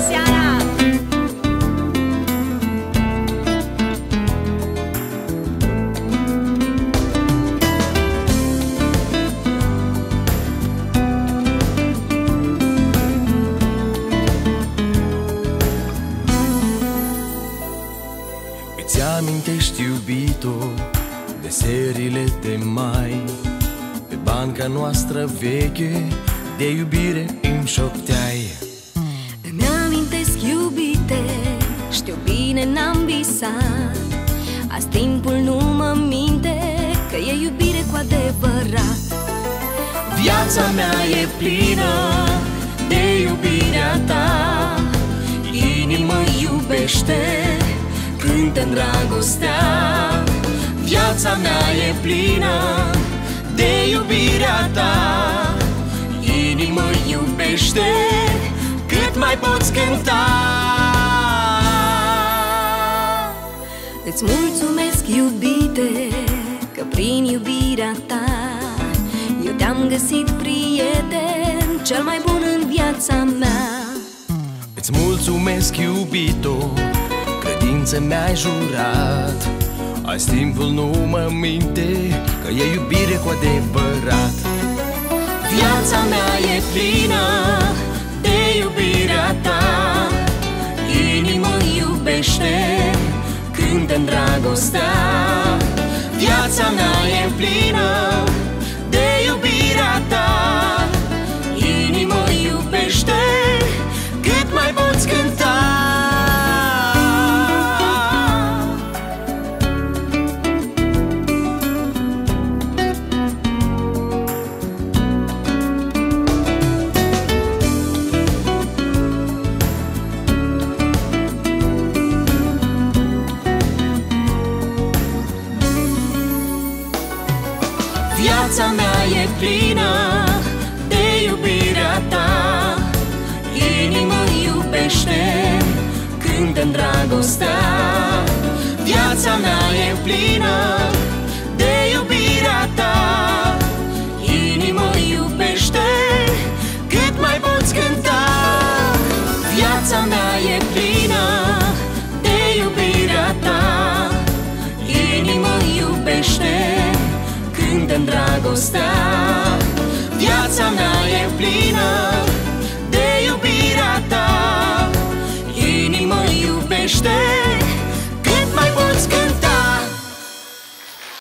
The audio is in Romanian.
seara! Îți amintești, iubito, de serile de mai Pe banca noastră veche, de iubire îmi șopteai știu bine n-am visat. Azi timpul nu mă minte că e iubire cu adevărat. Viața mea e plină de iubirea ta. Inima iubește cântă în dragostea. Viața mea e plină de iubirea ta. Inima iubește cât mai poți cânta Îți mulțumesc, iubite, că prin iubirea ta Eu te-am găsit prieten, cel mai bun în viața mea. Îți mulțumesc, iubito, credință mi-ai jurat. Azi timpul nu mă minte că e iubire cu adevărat. Viața mea e plină de iubirea ta. Inima iubește când în dragostea. Viața mea e plină Viața mea e plină de iubirea ta. Inima iubește când în dragostea. Viața mea e plină de iubirea ta. Inima iubește cât mai poți cânta. Viața mea e plină de iubirea ta. Inima iubește când în dragostea Viața mea e plină de iubirea ta. Inima iubește